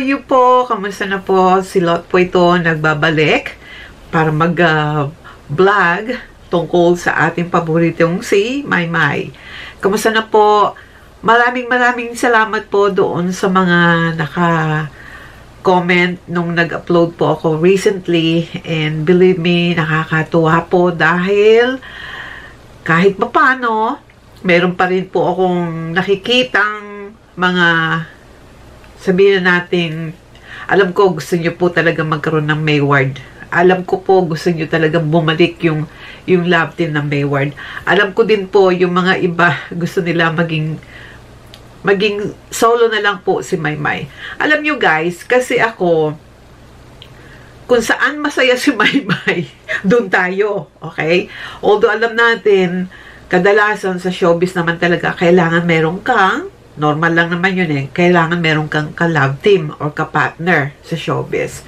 you po? Kamusta na po? Si Lot po ito nagbabalik para mag-vlog uh, tungkol sa ating paboritong si Mai. Kamusta na po? Maraming maraming salamat po doon sa mga naka comment nung nag-upload po ako recently and believe me, nakakatuwa po dahil kahit paano, meron pa rin po akong nakikitang mga sabihin na natin, alam ko gusto niyo po talaga magkaroon ng Mayward. Alam ko po gusto niyo talaga bumalik yung yung love team ng Mayward. Alam ko din po yung mga iba gusto nila maging maging solo na lang po si Maymay. Alam niyo guys, kasi ako kung saan masaya si Maymay, doon tayo, okay? Although alam natin, kadalasan sa showbiz naman talaga, kailangan meron kang Normal lang naman yun eh. Kailangan meron kang ka-love team or ka-partner sa showbiz.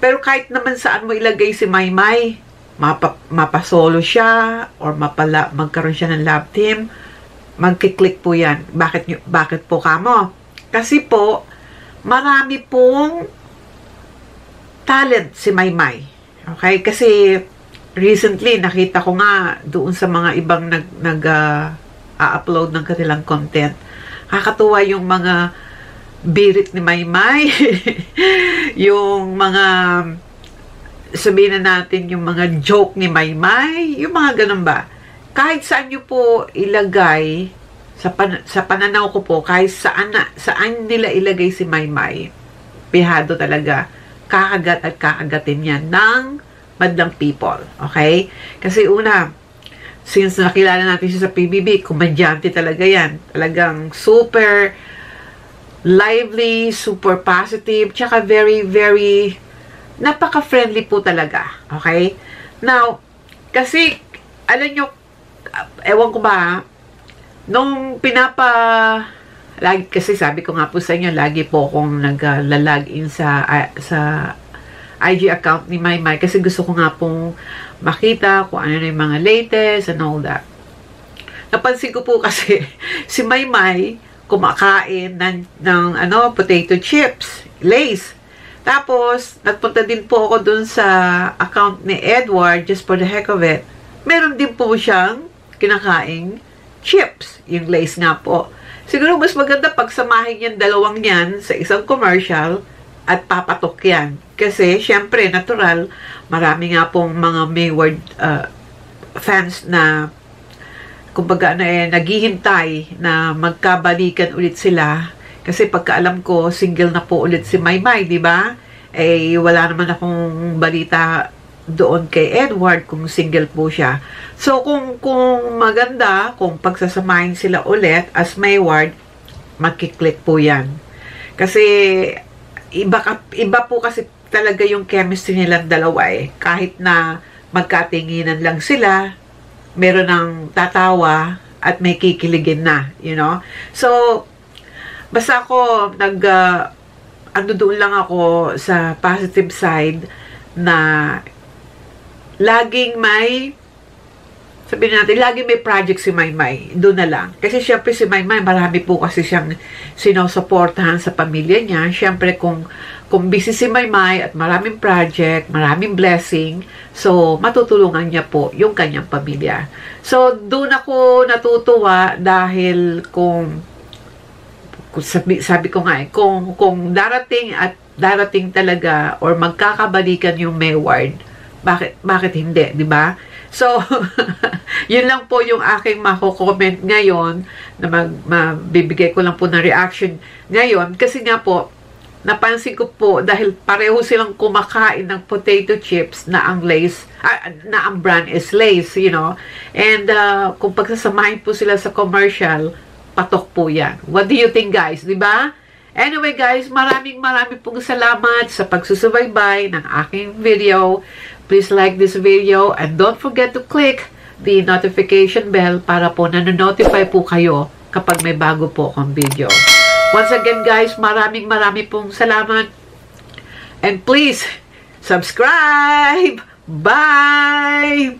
Pero kahit naman saan mo ilagay si Maymay, mapa, mapasolo siya or mapala, magkaroon siya ng love team, magkiklik po yan. Bakit, nyo, bakit po kamo? Kasi po, marami pong talent si Maymay. Okay? Kasi recently, nakita ko nga doon sa mga ibang nag, nag uh, upload ng kanilang content Kakatuwa yung mga birit ni Maymay. yung mga sabihin na natin yung mga joke ni Maymay, yung mga ganun ba. Kahit saan nyo po ilagay, sa, pan sa pananaw ko po, kahit saan, na, saan nila ilagay si Maymay, pihado talaga, kakagat at kakagatin yan ng madlang people. Okay? Kasi una, since nakilala natin siya sa PBB, kumadyante talaga yan. Talagang super lively, super positive, tsaka very, very napaka-friendly po talaga. Okay? Now, kasi, alam nyo, ewan ko ba, nung pinapa, lagi, kasi sabi ko nga po sa inyo, lagi po akong nag-lag in sa, uh, sa IG account ni Maymay kasi gusto ko nga pong makita kung ano na yung mga latest and all that. Napansin ko po kasi si Maymay kumakain ng, ng ano, potato chips, lace. Tapos, nagpunta din po ako dun sa account ni Edward just for the heck of it. Meron din po siyang kinakaing chips, yung lace nga po. Siguro mas maganda pagsamahin yung dalawang yan sa isang commercial at papatok yan. Kasi, syempre, natural, marami nga pong mga Mayward uh, fans na kumbaga na eh, naghihintay na magkabalikan ulit sila. Kasi pagkaalam ko, single na po ulit si Maymay, di ba? Eh, wala naman akong balita doon kay Edward kung single po siya. So, kung, kung maganda, kung pagsasamahin sila ulit as Mayward, magkiklik po yan. Kasi, iba, ka, iba po kasi talaga yung chemistry nilang dalawa eh. Kahit na magkatinginan lang sila, meron ng tatawa at may kikiligin na, you know? So, basta ako nag, uh, ano doon lang ako sa positive side na laging may sabihin natin, lagi may project si Maymay. Doon na lang. Kasi syempre si Maymay, marami po kasi siyang sinusuportahan sa pamilya niya. Syempre kung, kung busy si Maymay at maraming project, maraming blessing, so matutulungan niya po yung kanyang pamilya. So doon ako natutuwa dahil kung, kung sabi, sabi ko nga eh, kung, kung darating at darating talaga or magkakabalikan yung Mayward, bakit, bakit hindi, di ba? So, yun lang po yung aking mako-comment ngayon na mag, mabibigay ko lang po ng reaction ngayon. Kasi nga po, napansin ko po dahil pareho silang kumakain ng potato chips na ang lace, uh, na ang brand is lace, you know. And uh, kung pagsasamahin po sila sa commercial, patok po yan. What do you think guys? Di ba? Anyway guys, maraming maraming pong salamat sa pagsusubaybay ng aking video. Please like this video and don't forget to click the notification bell para po nanonotify po kayo kapag may bago po akong video. Once again guys, maraming maraming pong salamat. And please, subscribe! Bye!